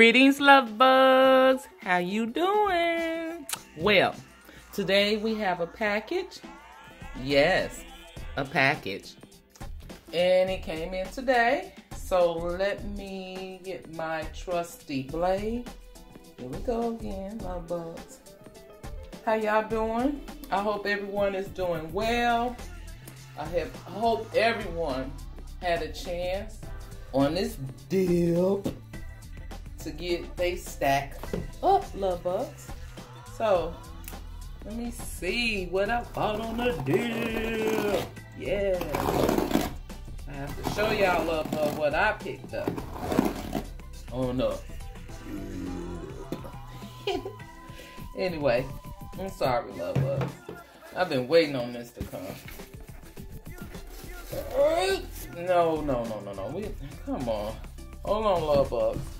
Greetings, love bugs. How you doing? Well, today we have a package. Yes, a package. And it came in today. So let me get my trusty blade. Here we go again, love bugs. How y'all doing? I hope everyone is doing well. I have hope everyone had a chance on this dip to get they stack up, love bugs. So let me see what I bought on the deal. Yeah. I have to show y'all love bug what I picked up. Oh no. anyway, I'm sorry, love bugs. I've been waiting on this to come. No, no, no, no, no. We come on. Hold on, love bugs.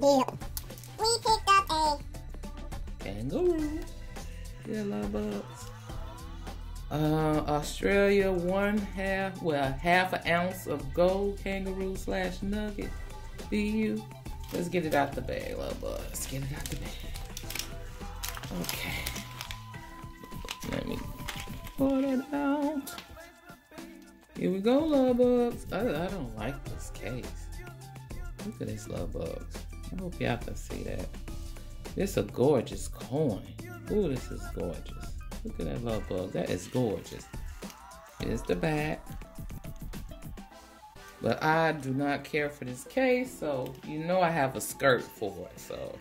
deal. We picked up a kangaroo. Yeah, bugs. Uh, Australia, one half, well, half an ounce of gold kangaroo slash nugget. you? Let's get it out the bag, love bugs. Get it out the bag. Okay. Let me pour that out. Here we go, love bugs. I, I don't like this case. Look at this love bugs. I hope y'all can see that. This is a gorgeous coin. Ooh, this is gorgeous. Look at that love bug. That is gorgeous. Here's the back. But I do not care for this case, so you know I have a skirt for it. So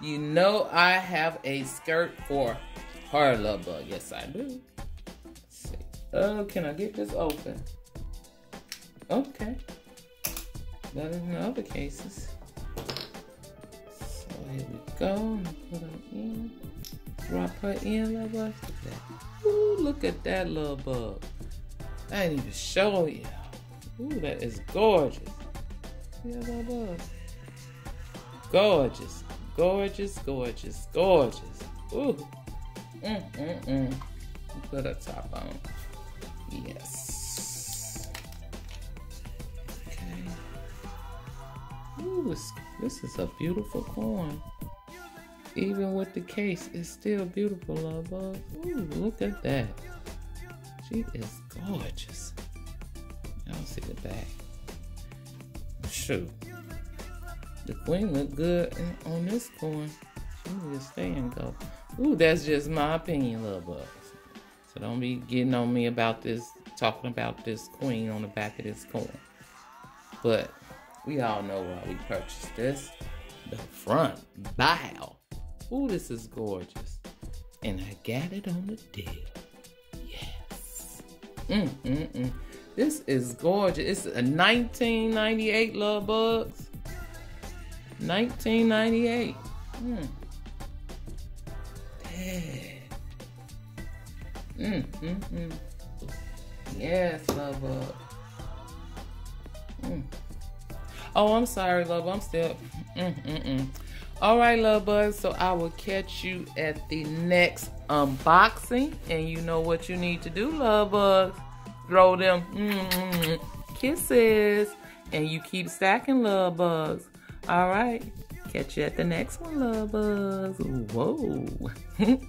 you know I have a skirt for her love bug. Yes, I do. Let's see. Oh, can I get this open? Okay. Better than other cases here we go. Put her in. Drop her in, at that. Ooh, look at that little bug. I didn't even show you. Ooh, that is gorgeous. See that little bug? Gorgeous. Gorgeous, gorgeous, gorgeous. Ooh. Mm, mm, mm. Put a top on. Yes. Ooh, it's this is a beautiful coin. Even with the case, it's still beautiful, love. Ooh, look at that. She is gorgeous. I don't see the back. Shoot. The queen look good on this coin. She need to stay and go. Ooh, that's just my opinion, love bugs. So don't be getting on me about this, talking about this queen on the back of this coin. But we all know why we purchased this. The front bow. Ooh, this is gorgeous. And I got it on the deal. Yes. Mm, mm, mm. This is gorgeous. It's a 1998 Love Bugs. 1998. Mm. Mm, mm, mm. Yes, Love Bugs. Mm. Oh, I'm sorry, love. I'm still. Mm-mm-mm. All right, love bugs. So I will catch you at the next unboxing. And you know what you need to do, love bugs. Throw them mm-mm, kisses. And you keep stacking love bugs. All right. Catch you at the next one, love bugs. Whoa.